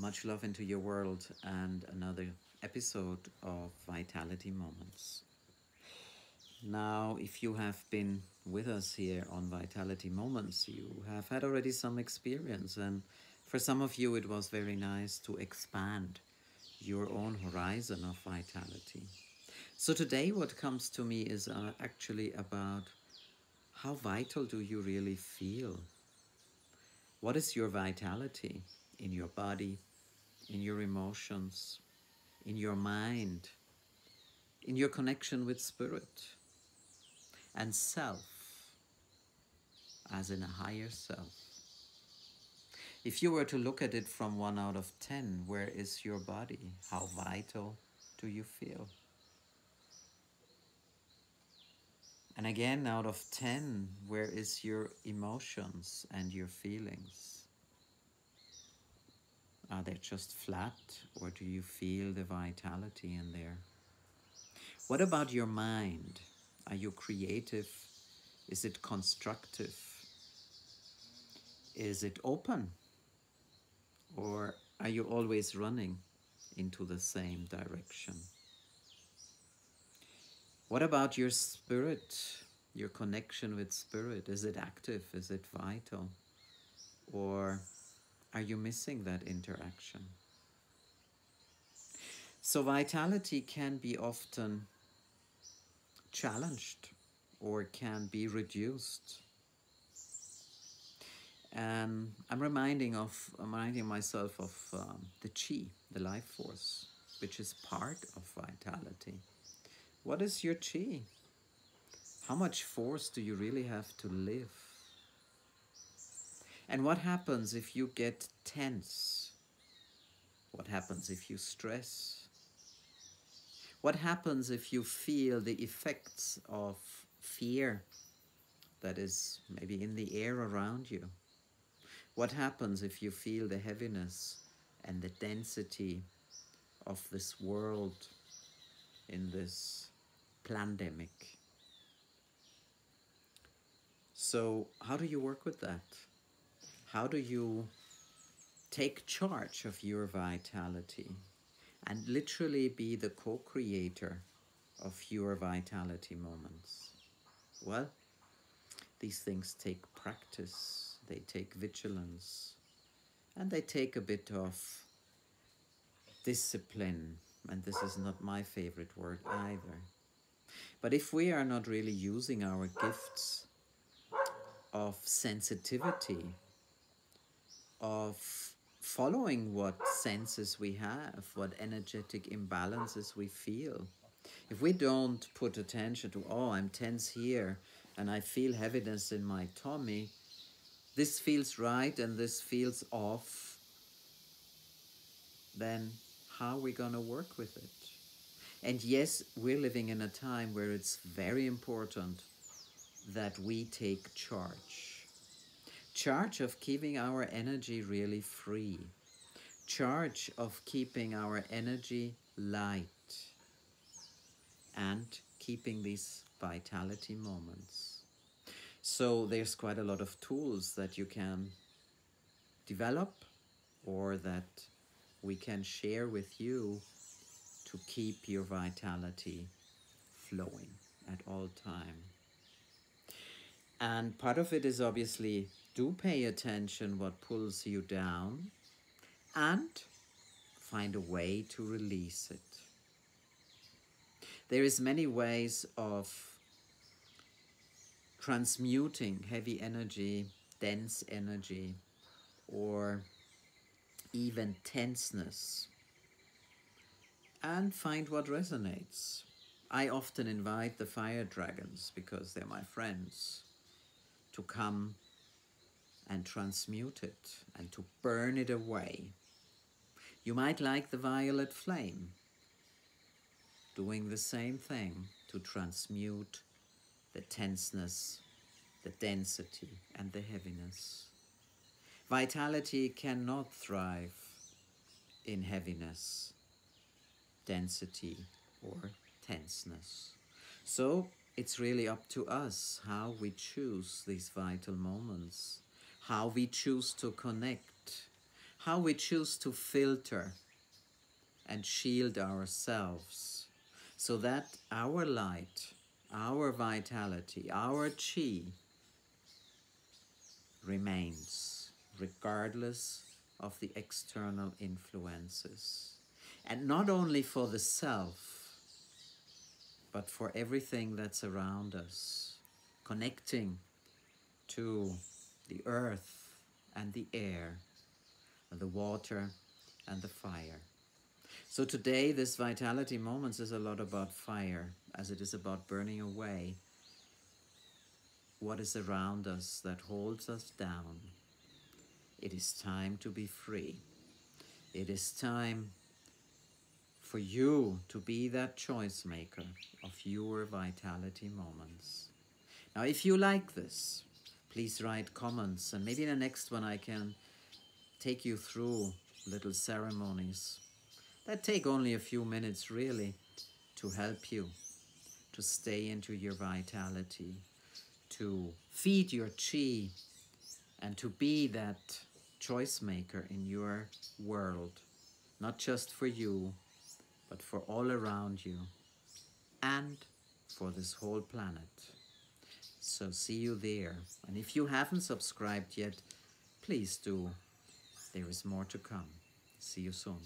Much love into your world and another episode of Vitality Moments. Now, if you have been with us here on Vitality Moments, you have had already some experience, and for some of you, it was very nice to expand your own horizon of vitality. So, today, what comes to me is uh, actually about how vital do you really feel? What is your vitality in your body, in your emotions, in your mind, in your connection with spirit and self, as in a higher self. If you were to look at it from 1 out of 10, where is your body? How vital do you feel? And again, out of 10, where is your emotions and your feelings? Are they just flat or do you feel the vitality in there? What about your mind? Are you creative? Is it constructive? Is it open? Or are you always running into the same direction? What about your spirit, your connection with spirit? Is it active? Is it vital? Or are you missing that interaction? So, vitality can be often challenged or can be reduced. And I'm reminding of I'm reminding myself of um, the chi, the life force, which is part of vitality. What is your chi? How much force do you really have to live? And what happens if you get tense? What happens if you stress? What happens if you feel the effects of fear that is maybe in the air around you? What happens if you feel the heaviness and the density of this world in this pandemic? So, how do you work with that? How do you take charge of your vitality and literally be the co-creator of your vitality moments? Well, these things take practice, they take vigilance, and they take a bit of discipline. And this is not my favorite word either. But if we are not really using our gifts of sensitivity of following what senses we have, what energetic imbalances we feel. If we don't put attention to, oh, I'm tense here and I feel heaviness in my tummy, this feels right and this feels off, then how are we going to work with it? And yes, we're living in a time where it's very important that we take charge charge of keeping our energy really free, charge of keeping our energy light, and keeping these vitality moments. So there's quite a lot of tools that you can develop or that we can share with you to keep your vitality flowing at all time. And part of it is obviously do pay attention what pulls you down and find a way to release it. There is many ways of transmuting heavy energy, dense energy, or even tenseness and find what resonates. I often invite the fire dragons because they're my friends to come and transmute it and to burn it away. You might like the violet flame, doing the same thing to transmute the tenseness, the density, and the heaviness. Vitality cannot thrive in heaviness, density, or tenseness. So it's really up to us how we choose these vital moments how we choose to connect, how we choose to filter and shield ourselves so that our light, our vitality, our chi remains regardless of the external influences. And not only for the self, but for everything that's around us, connecting to the earth and the air, and the water and the fire. So today, this Vitality Moments is a lot about fire, as it is about burning away what is around us that holds us down. It is time to be free. It is time for you to be that choice maker of your vitality moments. Now, if you like this, please write comments, and maybe in the next one I can take you through little ceremonies that take only a few minutes, really, to help you to stay into your vitality, to feed your chi, and to be that choice maker in your world, not just for you, but for all around you and for this whole planet. So see you there. And if you haven't subscribed yet, please do. There is more to come. See you soon.